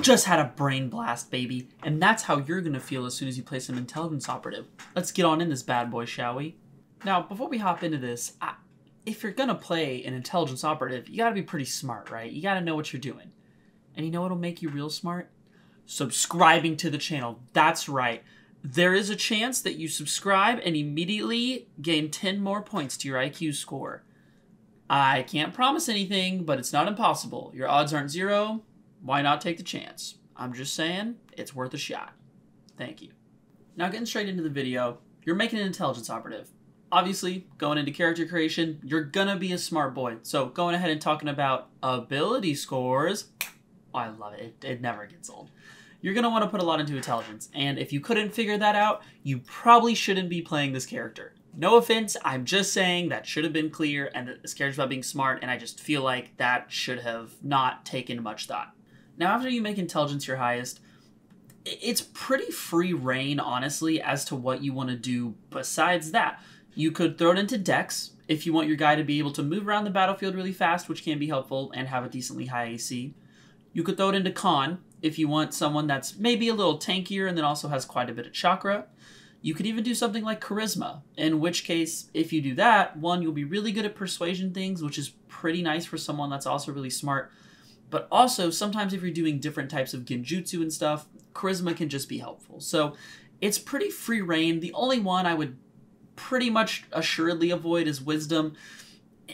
Just had a brain blast, baby. And that's how you're gonna feel as soon as you play some Intelligence Operative. Let's get on in this bad boy, shall we? Now, before we hop into this, I, if you're gonna play an Intelligence Operative, you gotta be pretty smart, right? You gotta know what you're doing. And you know what'll make you real smart? Subscribing to the channel. That's right. There is a chance that you subscribe and immediately gain 10 more points to your IQ score. I can't promise anything, but it's not impossible. Your odds aren't zero. Why not take the chance? I'm just saying, it's worth a shot. Thank you. Now, getting straight into the video, you're making an intelligence operative. Obviously, going into character creation, you're gonna be a smart boy. So, going ahead and talking about ability scores, oh, I love it. it. It never gets old. You're gonna wanna put a lot into intelligence, and if you couldn't figure that out, you probably shouldn't be playing this character. No offense, I'm just saying that should have been clear and that this character's about being smart, and I just feel like that should have not taken much thought. Now, after you make intelligence your highest, it's pretty free reign, honestly, as to what you want to do besides that. You could throw it into Dex if you want your guy to be able to move around the battlefield really fast, which can be helpful, and have a decently high AC. You could throw it into Con if you want someone that's maybe a little tankier and then also has quite a bit of chakra. You could even do something like Charisma, in which case, if you do that, one, you'll be really good at persuasion things, which is pretty nice for someone that's also really smart but also, sometimes if you're doing different types of genjutsu and stuff, charisma can just be helpful. So it's pretty free reign. The only one I would pretty much assuredly avoid is wisdom,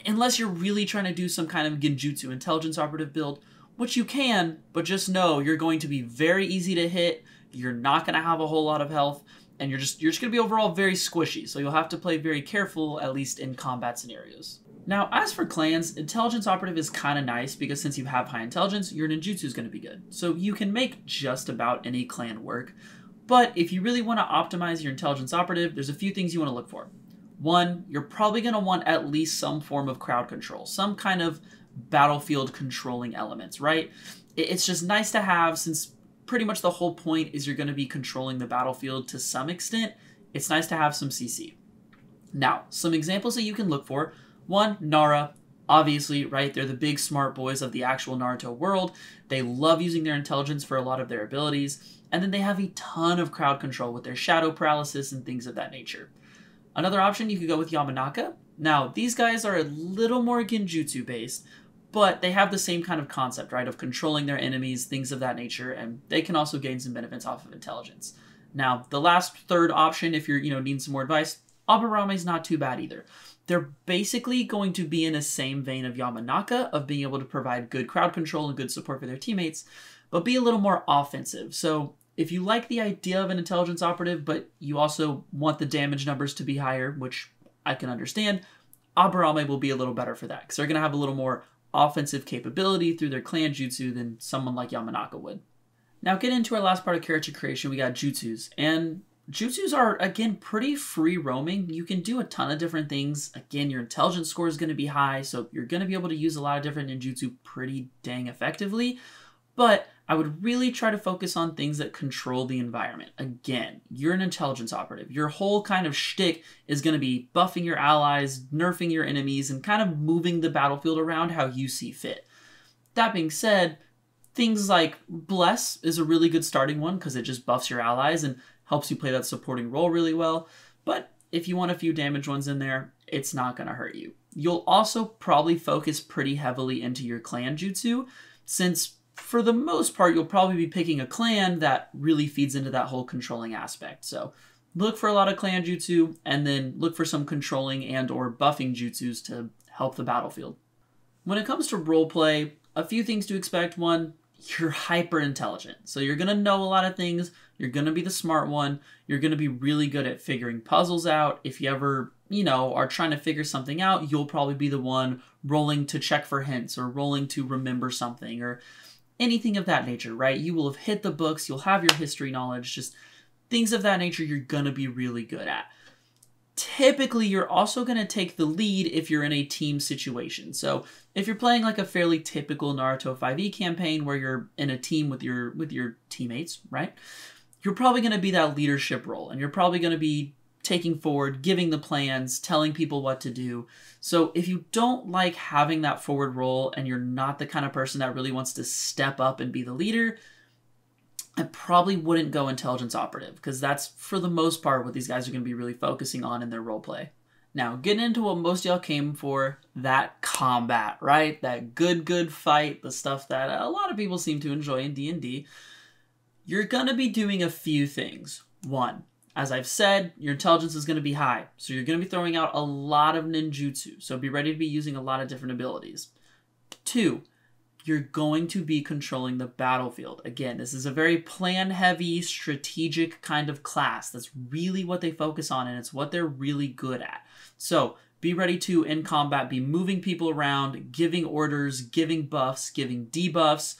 unless you're really trying to do some kind of genjutsu intelligence operative build, which you can, but just know you're going to be very easy to hit. You're not going to have a whole lot of health, and you're just you're just going to be overall very squishy. So you'll have to play very careful, at least in combat scenarios. Now, as for clans, Intelligence Operative is kind of nice because since you have high intelligence, your ninjutsu is going to be good. So you can make just about any clan work. But if you really want to optimize your Intelligence Operative, there's a few things you want to look for. One, you're probably going to want at least some form of crowd control, some kind of battlefield controlling elements, right? It's just nice to have since pretty much the whole point is you're going to be controlling the battlefield to some extent. It's nice to have some CC. Now, some examples that you can look for one, Nara. Obviously, right? They're the big smart boys of the actual Naruto world. They love using their intelligence for a lot of their abilities. And then they have a ton of crowd control with their shadow paralysis and things of that nature. Another option, you could go with Yamanaka. Now, these guys are a little more genjutsu based, but they have the same kind of concept, right, of controlling their enemies, things of that nature, and they can also gain some benefits off of intelligence. Now, the last third option, if you're, you know, needing some more advice, Aburame is not too bad either they're basically going to be in the same vein of Yamanaka of being able to provide good crowd control and good support for their teammates, but be a little more offensive. So if you like the idea of an intelligence operative, but you also want the damage numbers to be higher, which I can understand, Aburame will be a little better for that because they're going to have a little more offensive capability through their clan jutsu than someone like Yamanaka would. Now, get into our last part of character creation. We got jutsus, and Jutsus are, again, pretty free roaming. You can do a ton of different things. Again, your intelligence score is going to be high, so you're going to be able to use a lot of different ninjutsu pretty dang effectively. But I would really try to focus on things that control the environment. Again, you're an intelligence operative. Your whole kind of shtick is going to be buffing your allies, nerfing your enemies, and kind of moving the battlefield around how you see fit. That being said, things like Bless is a really good starting one because it just buffs your allies, and helps you play that supporting role really well. But if you want a few damage ones in there, it's not going to hurt you. You'll also probably focus pretty heavily into your clan jutsu, since for the most part, you'll probably be picking a clan that really feeds into that whole controlling aspect. So look for a lot of clan jutsu, and then look for some controlling and or buffing jutsus to help the battlefield. When it comes to roleplay, a few things to expect. One, you're hyper intelligent. So you're going to know a lot of things. You're going to be the smart one. You're going to be really good at figuring puzzles out. If you ever, you know, are trying to figure something out, you'll probably be the one rolling to check for hints or rolling to remember something or anything of that nature, right? You will have hit the books, you'll have your history knowledge, just things of that nature you're going to be really good at typically you're also going to take the lead if you're in a team situation. So if you're playing like a fairly typical Naruto 5e campaign where you're in a team with your with your teammates, right? You're probably going to be that leadership role and you're probably going to be taking forward, giving the plans, telling people what to do. So if you don't like having that forward role and you're not the kind of person that really wants to step up and be the leader, I probably wouldn't go intelligence operative because that's for the most part what these guys are going to be really focusing on in their role play. Now, getting into what most y'all came for, that combat, right? That good good fight, the stuff that a lot of people seem to enjoy in D&D. You're going to be doing a few things. One, as I've said, your intelligence is going to be high, so you're going to be throwing out a lot of ninjutsu, so be ready to be using a lot of different abilities. Two, you're going to be controlling the battlefield. Again, this is a very plan heavy, strategic kind of class. That's really what they focus on, and it's what they're really good at. So, be ready to, in combat, be moving people around, giving orders, giving buffs, giving debuffs.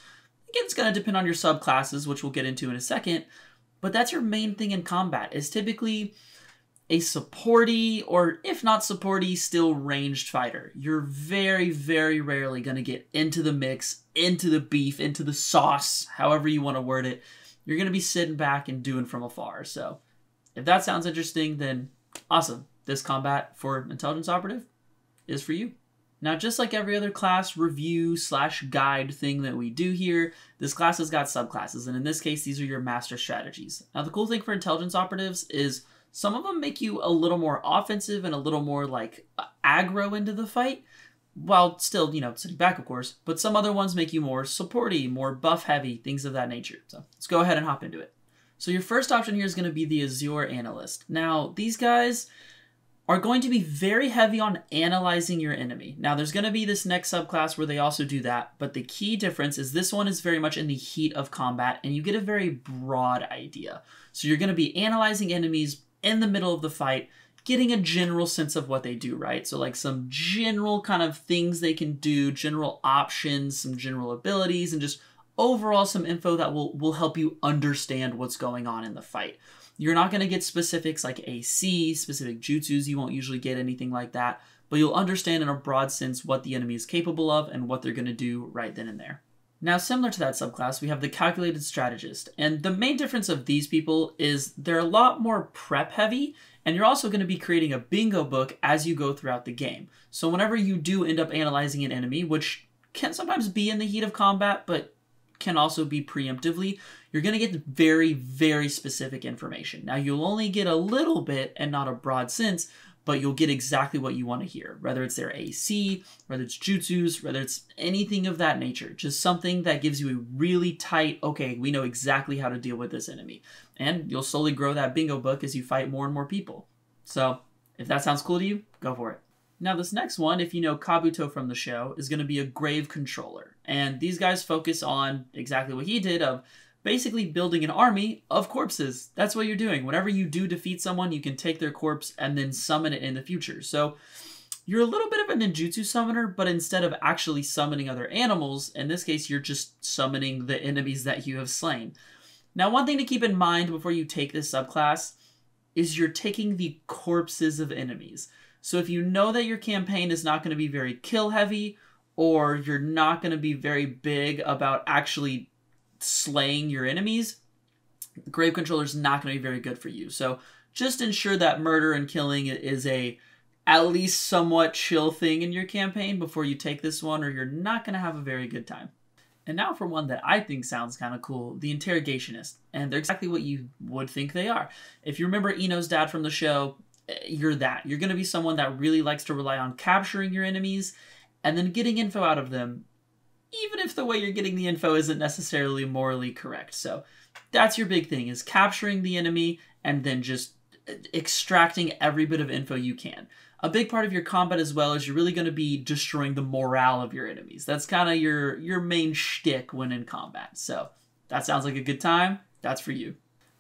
Again, it's going to depend on your subclasses, which we'll get into in a second. But that's your main thing in combat, is typically a supporty, or if not supporty, still ranged fighter. You're very, very rarely going to get into the mix, into the beef, into the sauce, however you want to word it. You're going to be sitting back and doing from afar. So if that sounds interesting, then awesome. This combat for intelligence operative is for you. Now, just like every other class review slash guide thing that we do here, this class has got subclasses, and in this case, these are your master strategies. Now, the cool thing for intelligence operatives is some of them make you a little more offensive and a little more like aggro into the fight, while still, you know, sitting back, of course. But some other ones make you more supporty, more buff heavy, things of that nature. So let's go ahead and hop into it. So your first option here is going to be the Azure Analyst. Now, these guys are going to be very heavy on analyzing your enemy. Now, there's going to be this next subclass where they also do that, but the key difference is this one is very much in the heat of combat, and you get a very broad idea. So you're going to be analyzing enemies in the middle of the fight, getting a general sense of what they do, right? So, like some general kind of things they can do, general options, some general abilities, and just overall some info that will, will help you understand what's going on in the fight. You're not going to get specifics like AC, specific jutsus. You won't usually get anything like that, but you'll understand in a broad sense what the enemy is capable of and what they're going to do right then and there. Now, similar to that subclass, we have the calculated strategist. And the main difference of these people is they're a lot more prep heavy, and you're also going to be creating a bingo book as you go throughout the game. So whenever you do end up analyzing an enemy, which can sometimes be in the heat of combat, but can also be preemptively, you're going to get very, very specific information. Now, you'll only get a little bit and not a broad sense, but you'll get exactly what you want to hear, whether it's their AC, whether it's jutsus, whether it's anything of that nature. Just something that gives you a really tight, okay, we know exactly how to deal with this enemy. And you'll slowly grow that bingo book as you fight more and more people. So, if that sounds cool to you, go for it. Now, this next one, if you know Kabuto from the show, is going to be a grave controller. And these guys focus on exactly what he did of basically building an army of corpses. That's what you're doing. Whenever you do defeat someone, you can take their corpse and then summon it in the future. So you're a little bit of a ninjutsu summoner, but instead of actually summoning other animals, in this case, you're just summoning the enemies that you have slain. Now, one thing to keep in mind before you take this subclass is you're taking the corpses of enemies. So if you know that your campaign is not going to be very kill heavy, or you're not going to be very big about actually slaying your enemies, Grave Controller is not going to be very good for you. So just ensure that murder and killing is a at least somewhat chill thing in your campaign before you take this one, or you're not going to have a very good time. And now for one that I think sounds kind of cool, the Interrogationist. And they're exactly what you would think they are. If you remember Ino's dad from the show, you're that. You're going to be someone that really likes to rely on capturing your enemies and then getting info out of them, even if the way you're getting the info isn't necessarily morally correct. So that's your big thing is capturing the enemy and then just uh, extracting every bit of info you can. A big part of your combat as well is you're really going to be destroying the morale of your enemies. That's kind of your your main shtick when in combat. So that sounds like a good time. That's for you.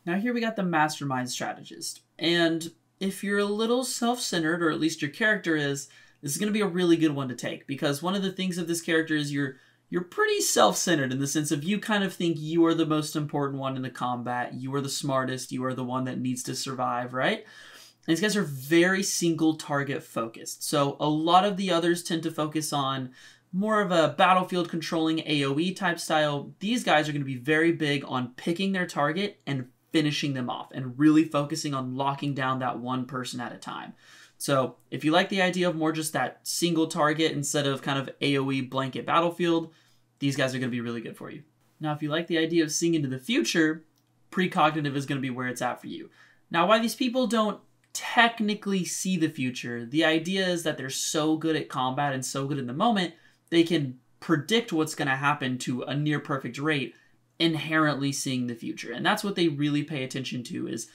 Now here we got the mastermind strategist. And if you're a little self-centered, or at least your character is, this is going to be a really good one to take because one of the things of this character is you're you're pretty self-centered in the sense of you kind of think you are the most important one in the combat, you are the smartest, you are the one that needs to survive, right? And these guys are very single target focused. So a lot of the others tend to focus on more of a battlefield controlling AoE type style. These guys are going to be very big on picking their target and finishing them off and really focusing on locking down that one person at a time. So, if you like the idea of more just that single target instead of kind of AoE blanket battlefield, these guys are going to be really good for you. Now, if you like the idea of seeing into the future, precognitive is going to be where it's at for you. Now, why these people don't technically see the future, the idea is that they're so good at combat and so good in the moment, they can predict what's going to happen to a near perfect rate, inherently seeing the future. And that's what they really pay attention to is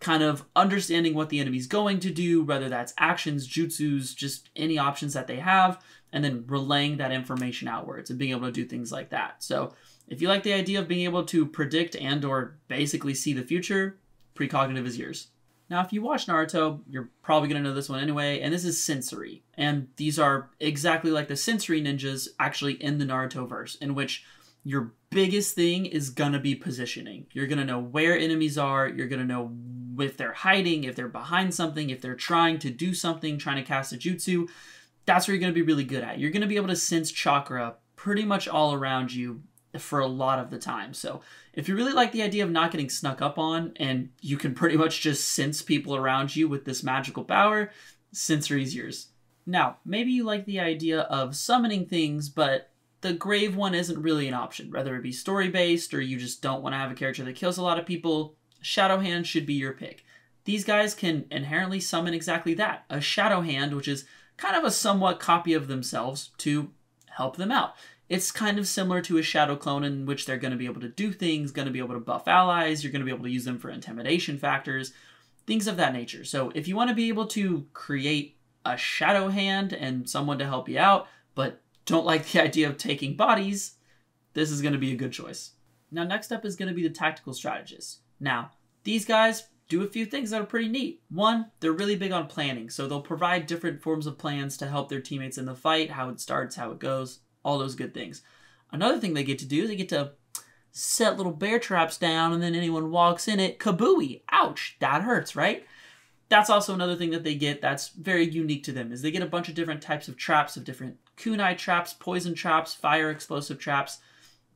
kind of understanding what the enemy's going to do, whether that's actions, jutsus, just any options that they have, and then relaying that information outwards and being able to do things like that. So if you like the idea of being able to predict and or basically see the future, precognitive is yours. Now, if you watch Naruto, you're probably going to know this one anyway, and this is Sensory. And these are exactly like the Sensory ninjas actually in the Naruto verse, in which your biggest thing is going to be positioning. You're going to know where enemies are, you're going to know if they're hiding, if they're behind something, if they're trying to do something, trying to cast a jutsu. That's where you're going to be really good at. You're going to be able to sense chakra pretty much all around you for a lot of the time. So if you really like the idea of not getting snuck up on and you can pretty much just sense people around you with this magical power, Sensory's yours. Now, maybe you like the idea of summoning things, but the grave one isn't really an option. Whether it be story based or you just don't want to have a character that kills a lot of people, Shadow Hand should be your pick. These guys can inherently summon exactly that a Shadow Hand, which is kind of a somewhat copy of themselves to help them out. It's kind of similar to a shadow clone in which they're going to be able to do things, going to be able to buff allies, you're going to be able to use them for intimidation factors, things of that nature. So if you want to be able to create a shadow hand and someone to help you out, but don't like the idea of taking bodies, this is going to be a good choice. Now, next up is going to be the tactical strategist. Now, these guys do a few things that are pretty neat. One, they're really big on planning, so they'll provide different forms of plans to help their teammates in the fight, how it starts, how it goes all those good things. Another thing they get to do is they get to set little bear traps down and then anyone walks in it, kabooey, ouch, that hurts, right? That's also another thing that they get that's very unique to them is they get a bunch of different types of traps of different kunai traps, poison traps, fire explosive traps,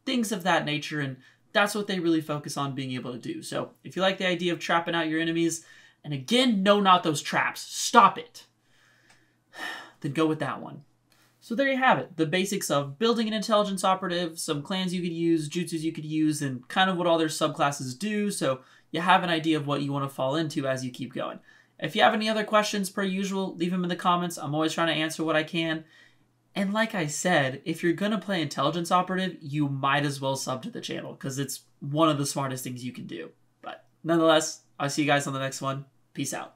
things of that nature and that's what they really focus on being able to do. So, if you like the idea of trapping out your enemies, and again, no not those traps. Stop it. Then go with that one. So there you have it, the basics of building an intelligence operative, some clans you could use, jutsus you could use, and kind of what all their subclasses do, so you have an idea of what you want to fall into as you keep going. If you have any other questions, per usual, leave them in the comments. I'm always trying to answer what I can. And like I said, if you're going to play Intelligence Operative, you might as well sub to the channel, because it's one of the smartest things you can do. But nonetheless, I'll see you guys on the next one. Peace out.